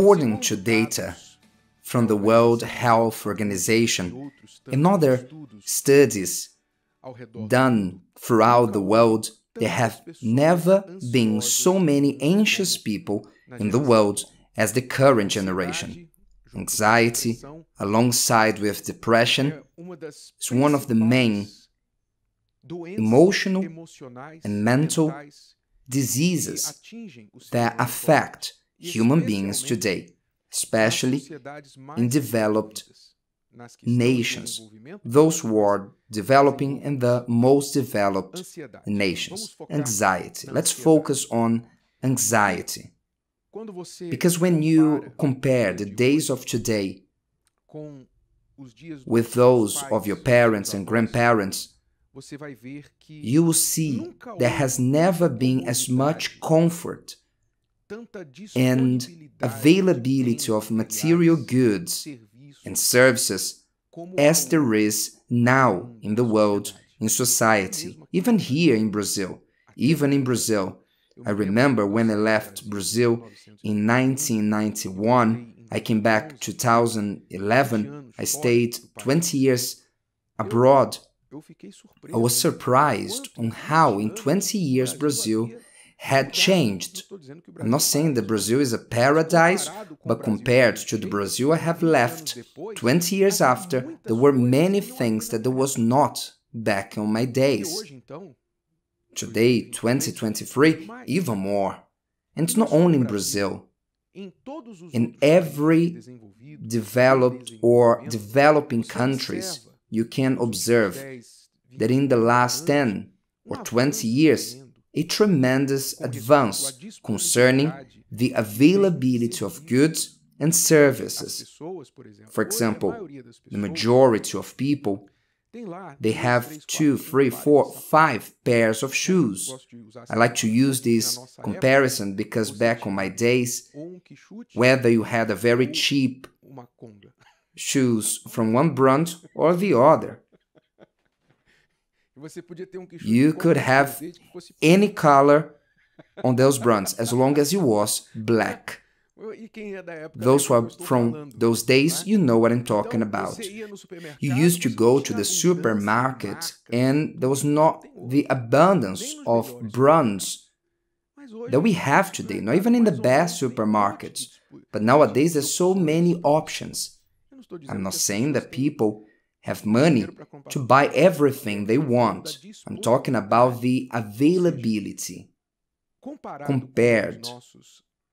According to data from the World Health Organization and other studies done throughout the world, there have never been so many anxious people in the world as the current generation. Anxiety, alongside with depression, is one of the main emotional and mental diseases that affect human beings today, especially in developed nations, those who are developing and the most developed nations. Anxiety. Let's focus on anxiety. Because when you compare the days of today with those of your parents and grandparents, you will see there has never been as much comfort and availability of material goods and services as there is now in the world, in society, even here in Brazil. Even in Brazil. I remember when I left Brazil in 1991, I came back 2011, I stayed 20 years abroad. I was surprised on how in 20 years Brazil had changed. I'm not saying that Brazil is a paradise, but compared to the Brazil I have left 20 years after, there were many things that there was not back on my days. Today, 2023, even more. And it's not only in Brazil. In every developed or developing countries, you can observe that in the last 10 or 20 years, a tremendous advance concerning the availability of goods and services. For example, the majority of people they have two, three, four, five pairs of shoes. I like to use this comparison because back on my days, whether you had a very cheap shoes from one brand or the other, you could have any color on those brands as long as it was black. Those who are from those days, you know what I'm talking about. You used to go to the supermarket and there was not the abundance of brands that we have today, not even in the best supermarkets. But nowadays there's so many options. I'm not saying that people have money to buy everything they want. I'm talking about the availability compared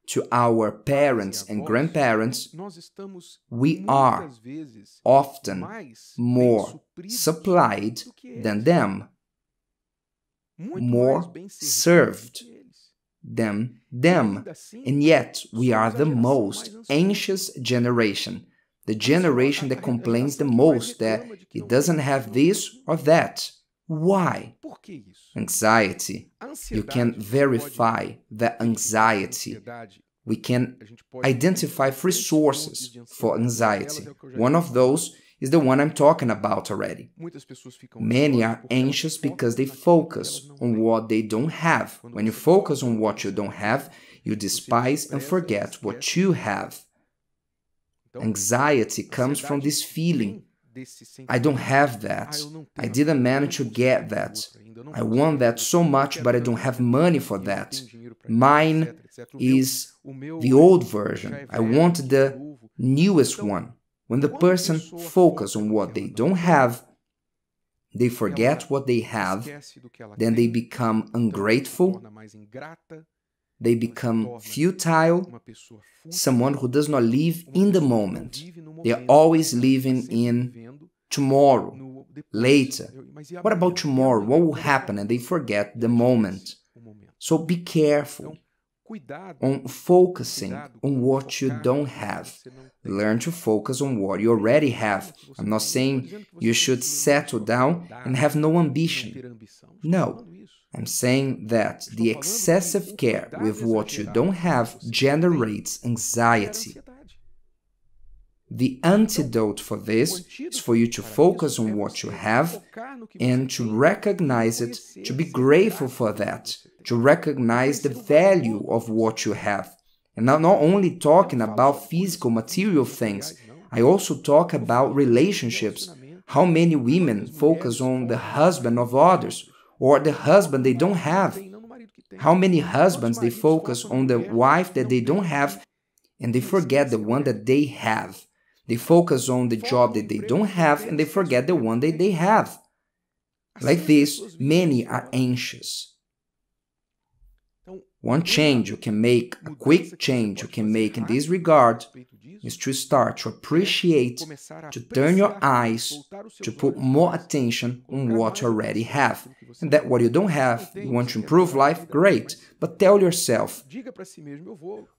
to our parents and grandparents, we are often more supplied than them, more served than them, and yet we are the most anxious generation the generation that complains the most that it doesn't have this or that. Why? Anxiety. You can verify that anxiety. We can identify three sources for anxiety. One of those is the one I'm talking about already. Many are anxious because they focus on what they don't have. When you focus on what you don't have, you despise and forget what you have. Anxiety comes from this feeling. I don't have that. I didn't manage to get that. I want that so much, but I don't have money for that. Mine is the old version. I want the newest one. When the person focuses on what they don't have, they forget what they have, then they become ungrateful, they become futile, someone who does not live in the moment. They are always living in tomorrow, later. What about tomorrow? What will happen? And they forget the moment. So be careful on focusing on what you don't have. Learn to focus on what you already have. I'm not saying you should settle down and have no ambition. No, I'm saying that the excessive care with what you don't have generates anxiety. The antidote for this is for you to focus on what you have and to recognize it, to be grateful for that, to recognize the value of what you have, And I'm not only talking about physical, material things, I also talk about relationships. How many women focus on the husband of others or the husband they don't have? How many husbands they focus on the wife that they don't have and they forget the one that they have? They focus on the job that they don't have and they forget the one that they have. Like this, many are anxious. One change you can make, a quick change you can make in this regard, is to start to appreciate, to turn your eyes, to put more attention on what you already have. And that what you don't have, you want to improve life, great. But tell yourself,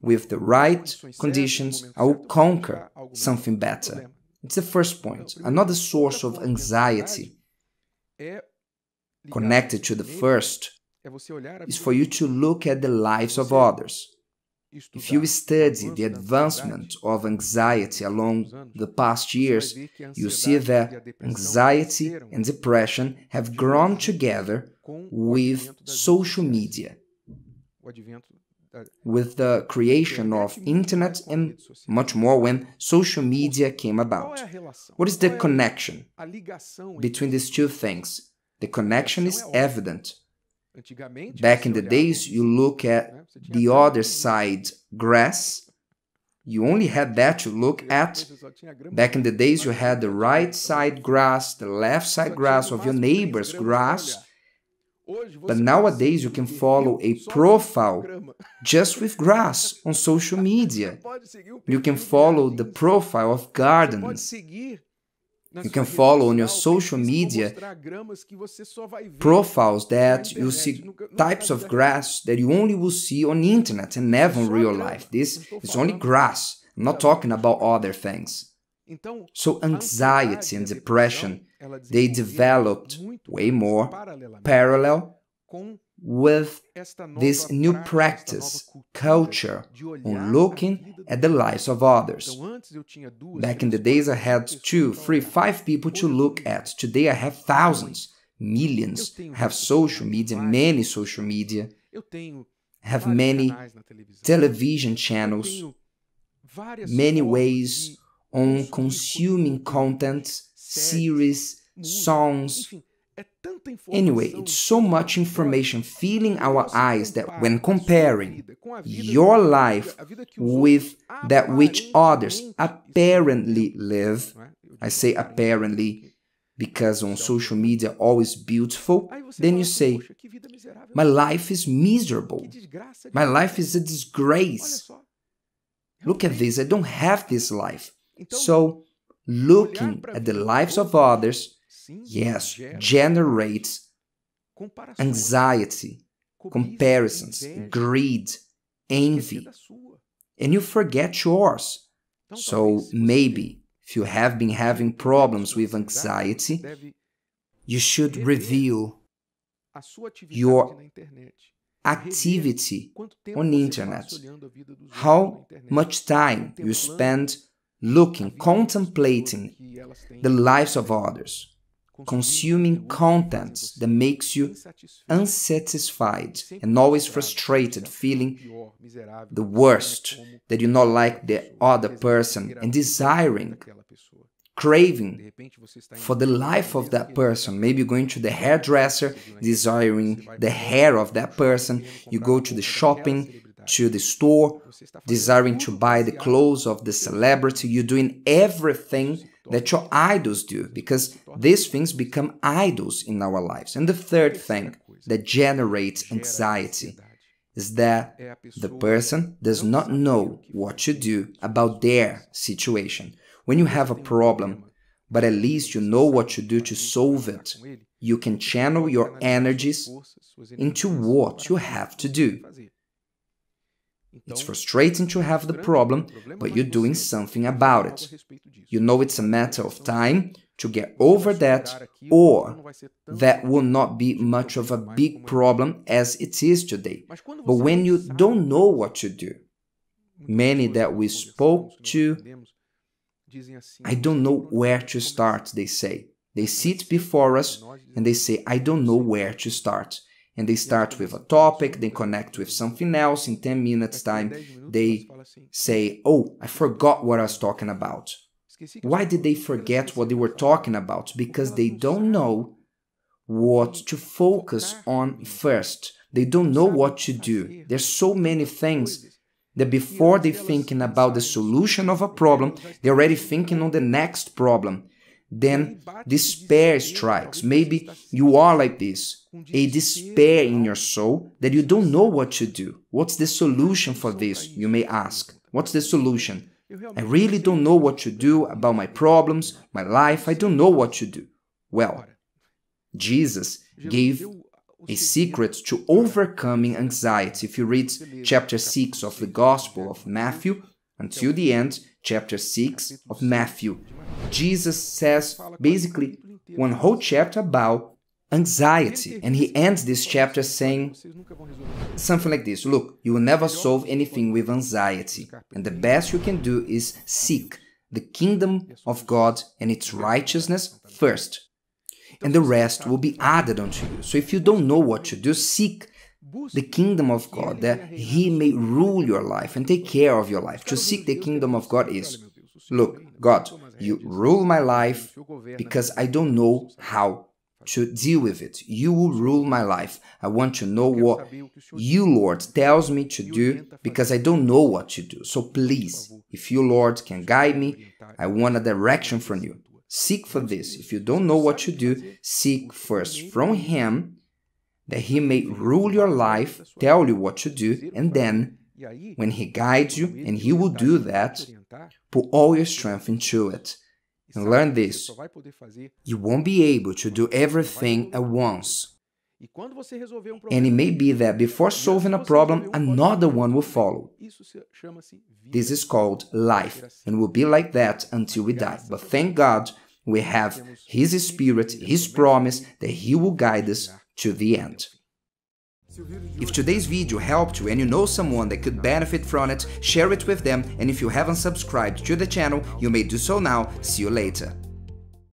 with the right conditions, I will conquer something better. It's the first point. Another source of anxiety connected to the first is for you to look at the lives of others. If you study the advancement of anxiety along the past years, you see that anxiety and depression have grown together with social media, with the creation of internet and much more when social media came about. What is the connection between these two things? The connection is evident. Back in the days, you look at the other side grass, you only had that to look at. Back in the days, you had the right side grass, the left side grass of your neighbor's grass. But nowadays, you can follow a profile just with grass on social media. You can follow the profile of gardens. You can follow on your social media profiles that you see types of grass that you only will see on the internet and never in real life. This is only grass. I'm not talking about other things. So anxiety and depression, they developed way more parallel with this new practice, culture, on looking at the lives of others. Back in the days, I had two, three, five people to look at. Today, I have thousands, millions. I have social media, many social media. I have many television channels, many ways on consuming content, series, songs, Anyway, it's so much information filling our eyes that when comparing your life with that which others apparently live, I say apparently because on social media always beautiful, then you say, my life is miserable. My life is a disgrace. Look at this, I don't have this life. So, looking at the lives of others yes, generates anxiety, comparisons, greed, envy, and you forget yours. So maybe if you have been having problems with anxiety, you should review your activity on the internet. How much time you spend looking, contemplating the lives of others consuming content that makes you unsatisfied and always frustrated, feeling the worst, that you not like the other person and desiring, craving for the life of that person. Maybe going to the hairdresser, desiring the hair of that person. You go to the shopping, to the store, desiring to buy the clothes of the celebrity. You're doing everything that your idols do, because these things become idols in our lives. And the third thing that generates anxiety is that the person does not know what to do about their situation. When you have a problem, but at least you know what to do to solve it, you can channel your energies into what you have to do. It's frustrating to have the problem, but you're doing something about it. You know it's a matter of time to get over that, or that will not be much of a big problem as it is today. But when you don't know what to do, many that we spoke to, I don't know where to start, they say. They sit before us and they say, I don't know where to start. And they start with a topic, they connect with something else. In 10 minutes' time, they say, Oh, I forgot what I was talking about. Why did they forget what they were talking about? Because they don't know what to focus on first. They don't know what to do. There's so many things that before they're thinking about the solution of a problem, they're already thinking on the next problem. Then despair strikes. Maybe you are like this, a despair in your soul that you don't know what to do. What's the solution for this? You may ask. What's the solution? I really don't know what to do about my problems, my life. I don't know what to do. Well, Jesus gave a secret to overcoming anxiety. If you read chapter 6 of the Gospel of Matthew until the end, chapter 6 of Matthew, Jesus says basically one whole chapter about anxiety. And he ends this chapter saying something like this Look, you will never solve anything with anxiety. And the best you can do is seek the kingdom of God and its righteousness first and the rest will be added unto you. So if you don't know what to do, seek the kingdom of God that He may rule your life and take care of your life. To seek the kingdom of God is look, God, you rule my life because I don't know how to deal with it. You will rule my life. I want to know what you, Lord, tells me to do because I don't know what to do. So please, if you, Lord, can guide me, I want a direction from you. Seek for this. If you don't know what to do, seek first from Him that He may rule your life, tell you what to do, and then, when He guides you, and He will do that, put all your strength into it. And learn this you won't be able to do everything at once. And it may be that before solving a problem, another one will follow. This is called life, and will be like that until we die. But thank God we have His Spirit, His promise that He will guide us to the end. If today's video helped you and you know someone that could benefit from it, share it with them and if you haven't subscribed to the channel, you may do so now. See you later.